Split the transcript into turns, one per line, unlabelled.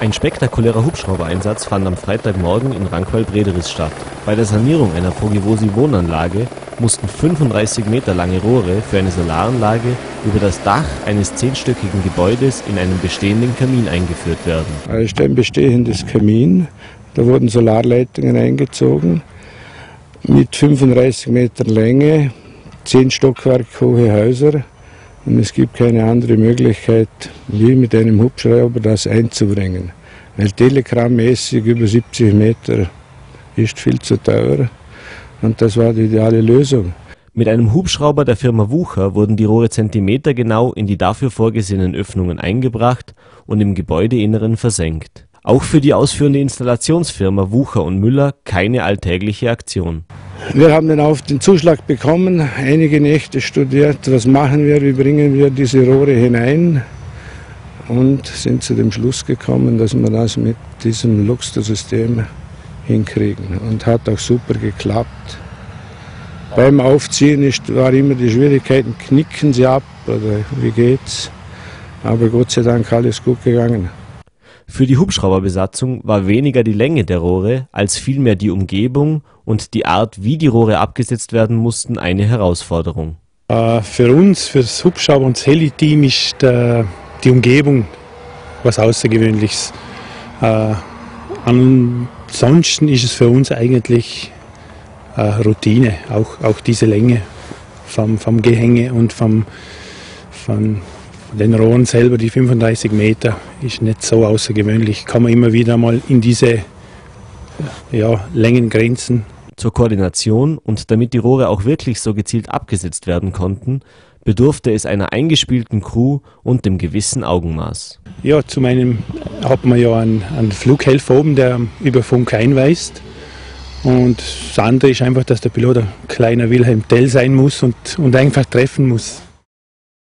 Ein spektakulärer Hubschraubereinsatz fand am Freitagmorgen in Rankwall-Brederis statt. Bei der Sanierung einer Pogivosi-Wohnanlage mussten 35 Meter lange Rohre für eine Solaranlage über das Dach eines zehnstöckigen Gebäudes in einen bestehenden Kamin eingeführt werden.
Es ist ein bestehendes Kamin. Da wurden Solarleitungen eingezogen mit 35 Metern Länge, 10 Stockwerk hohe Häuser. Und es gibt keine andere Möglichkeit, wie mit einem Hubschrauber das einzubringen. Weil telegrammmäßig über 70 Meter ist viel zu teuer. Und das war die ideale Lösung.
Mit einem Hubschrauber der Firma Wucher wurden die Rohre zentimetergenau in die dafür vorgesehenen Öffnungen eingebracht und im Gebäudeinneren versenkt. Auch für die ausführende Installationsfirma Wucher und Müller keine alltägliche Aktion.
Wir haben dann auf den Zuschlag bekommen, einige Nächte studiert, was machen wir, wie bringen wir diese Rohre hinein und sind zu dem Schluss gekommen, dass wir das mit diesem Luxussystem hinkriegen und hat auch super geklappt. Beim Aufziehen ist, war immer die Schwierigkeit, knicken sie ab oder wie geht's, aber Gott sei Dank alles gut gegangen.
Für die Hubschrauberbesatzung war weniger die Länge der Rohre als vielmehr die Umgebung und die Art, wie die Rohre abgesetzt werden mussten, eine Herausforderung.
Äh, für uns, für das Hubschrauber- und das Heli-Team ist äh, die Umgebung was Außergewöhnliches. Äh, ansonsten ist es für uns eigentlich Routine, auch, auch diese Länge vom, vom Gehänge und vom, von den Rohren selber, die 35 Meter, ist nicht so außergewöhnlich. Kann man immer wieder mal in diese ja, Längengrenzen
zur Koordination und damit die Rohre auch wirklich so gezielt abgesetzt werden konnten, bedurfte es einer eingespielten Crew und dem gewissen Augenmaß.
Ja, zum einen hat man ja einen, einen Flughelfer oben, der über Funk einweist. Und das andere ist einfach, dass der Pilot ein kleiner Wilhelm Tell sein muss und, und einfach treffen muss.